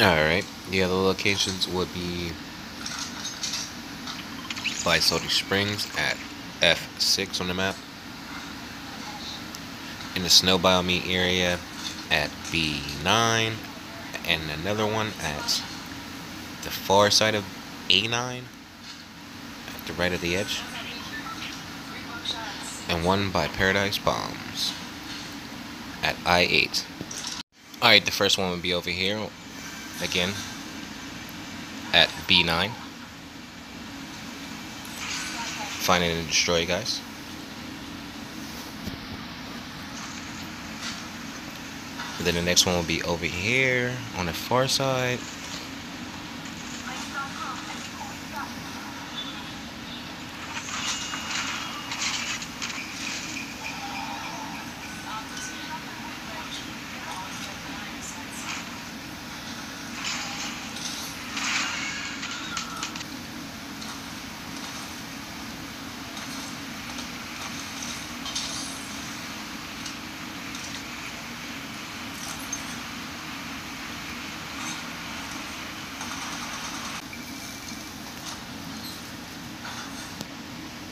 Alright, the other locations would be by Salty Springs at F6 on the map. In the snow biome area at B9. And another one at the far side of A9. At the right of the edge. And one by Paradise Palms at I8. Alright, the first one would be over here again at B9. Find it and destroy, guys. And then the next one will be over here on the far side.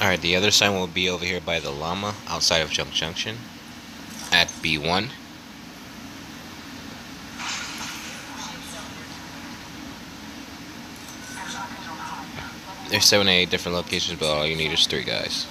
Alright, the other sign will be over here by the llama outside of Junk Junction at B1. There's seven, eight different locations, but all you need is three guys.